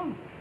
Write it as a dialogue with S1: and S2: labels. S1: phone.